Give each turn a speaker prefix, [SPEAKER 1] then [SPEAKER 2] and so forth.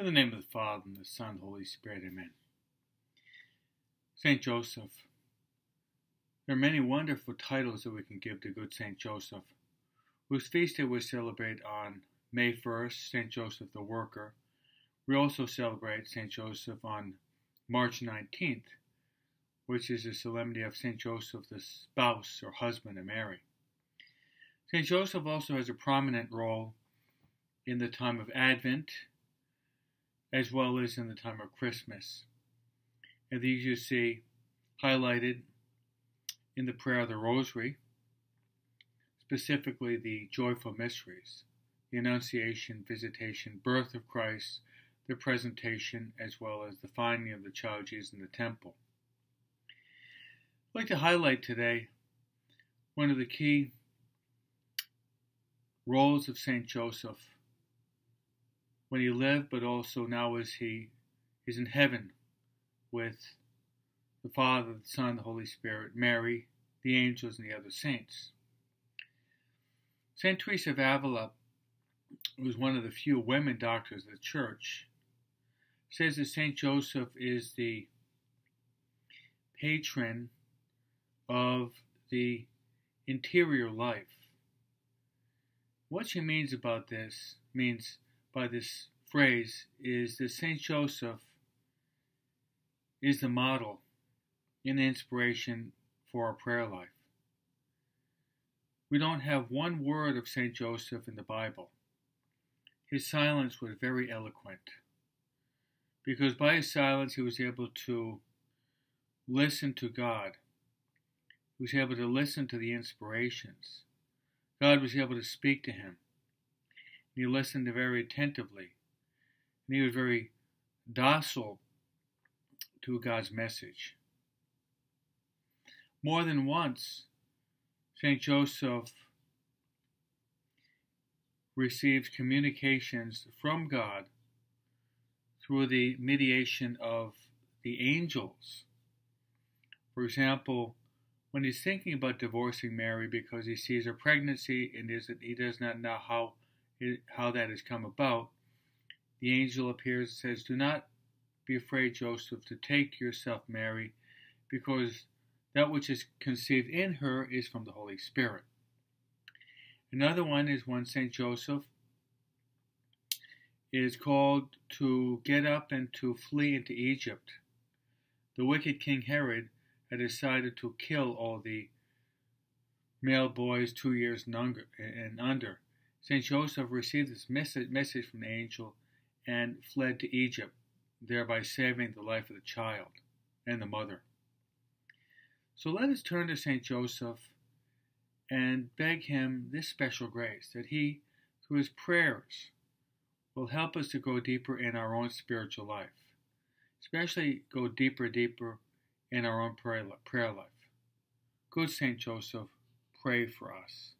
[SPEAKER 1] In the name of the Father, and the Son, and the Holy Spirit, amen. Saint Joseph. There are many wonderful titles that we can give to good Saint Joseph, whose feast day we celebrate on May 1st, Saint Joseph the Worker. We also celebrate Saint Joseph on March 19th, which is the solemnity of Saint Joseph the spouse or husband of Mary. Saint Joseph also has a prominent role in the time of Advent as well as in the time of Christmas. And these you see highlighted in the prayer of the Rosary, specifically the joyful mysteries, the Annunciation, Visitation, birth of Christ, the presentation, as well as the finding of the child Jesus in the temple. I'd like to highlight today one of the key roles of St. Joseph when he lived, but also now as he is in heaven with the Father, the Son, the Holy Spirit, Mary, the angels, and the other saints. St. Teresa of Avila was one of the few women doctors of the church. Says that St. Joseph is the patron of the interior life. What she means about this means by this phrase is that St. Joseph is the model and inspiration for our prayer life. We don't have one word of St. Joseph in the Bible. His silence was very eloquent because by his silence he was able to listen to God. He was able to listen to the inspirations. God was able to speak to him. He listened very attentively. And he was very docile to God's message. More than once, St. Joseph received communications from God through the mediation of the angels. For example, when he's thinking about divorcing Mary because he sees her pregnancy and he does not know how how that has come about, the angel appears and says, Do not be afraid, Joseph, to take yourself Mary, because that which is conceived in her is from the Holy Spirit. Another one is when St. Joseph is called to get up and to flee into Egypt. The wicked King Herod had decided to kill all the male boys two years and under. St. Joseph received this message from the angel and fled to Egypt, thereby saving the life of the child and the mother. So let us turn to St. Joseph and beg him this special grace that he, through his prayers, will help us to go deeper in our own spiritual life, especially go deeper, deeper in our own prayer life. Good St. Joseph, pray for us.